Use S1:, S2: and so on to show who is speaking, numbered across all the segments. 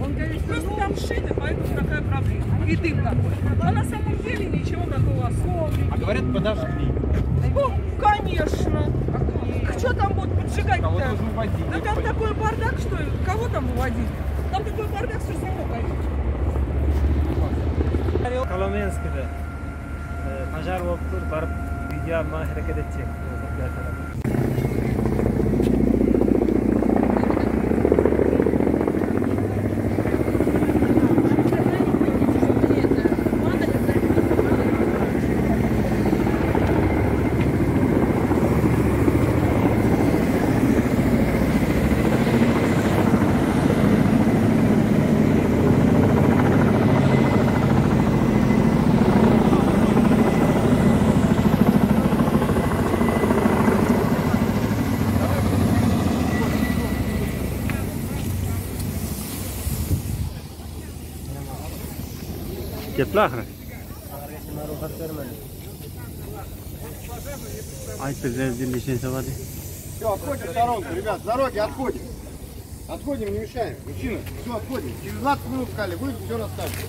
S1: Он говорит, просто там шины, поэтому такая проблема. И дым такой. А на самом деле ничего такого особенного.
S2: А говорят, подожгли.
S1: Ну, конечно. Что там будут поджигать-то?
S2: уводили.
S1: Да там такой бардак, что кого там уводили? Там такой бардак, что само горит.
S3: Kolomenskida e, pojar bo'lib tur borib harakat etchak
S4: Teplahra. Aytib разделишь заводы.
S5: Все, отходим в сторонку, ребят, с дороги отходим. Отходим, не мешаем. Мужчина, все, отходим. Через 20 минут сказали, вы все расскажете.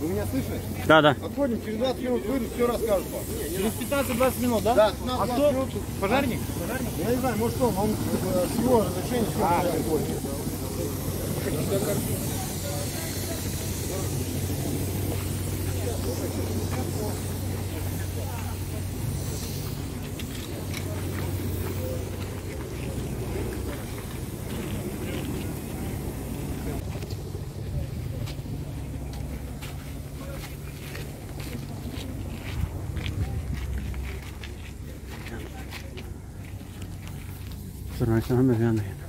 S5: Вы меня слышите?
S4: Да, да.
S5: Отходим, через 20 минут выйдут, все расскажут вам.
S2: Через 15-20 минут, да?
S5: Да,
S2: А
S5: 15
S2: кто?
S5: минут.
S2: Пожарник?
S5: Я не знаю, может он, он э, с его разрешения все а,
S4: その人は
S3: 雨降らないな。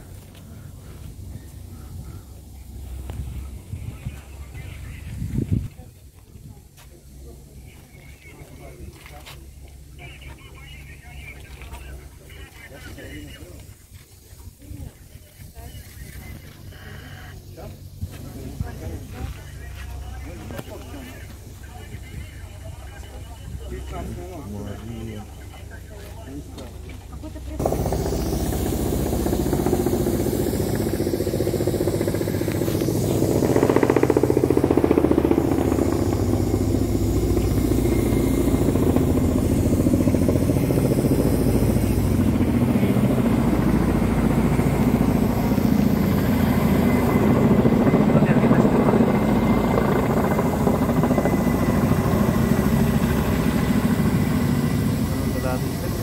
S3: Какой-то пресс. paradas usted.